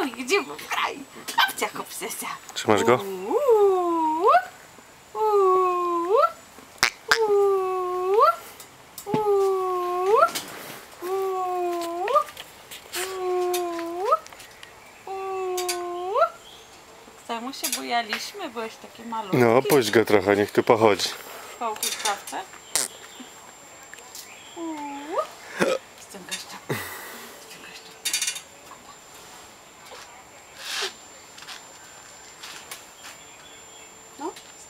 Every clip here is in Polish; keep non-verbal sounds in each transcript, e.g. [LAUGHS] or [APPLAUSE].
Oj, idziemy w kraj. Kapcia, kopsesia. Trzymasz go? Uuu, uuu, uuu, uuu, uuu, uuu, uuu. Samo się bujaliśmy, byłeś taki malutki. No, puść go trochę, niech tu pochodzi. Pałki w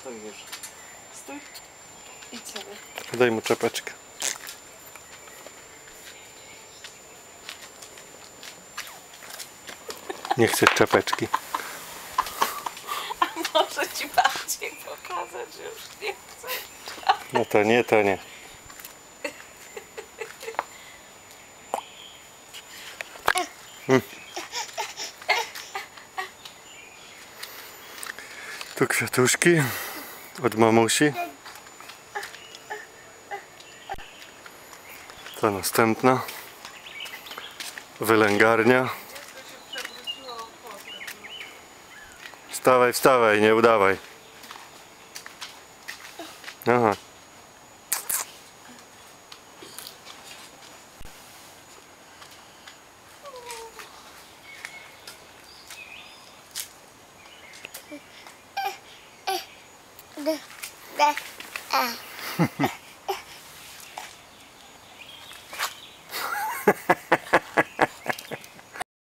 stój już. Stój. Idź sobie. Daj mu czapeczkę. Nie chcesz czapeczki. [LAUGHS] Może ci bardziej pokazać, że już nie chcę. No to nie, to nie. Tu kwiatuszki od mamusi. To następna. Wylęgarnia. Wstawaj, wstawaj, nie udawaj. Aha. Ha ha ha.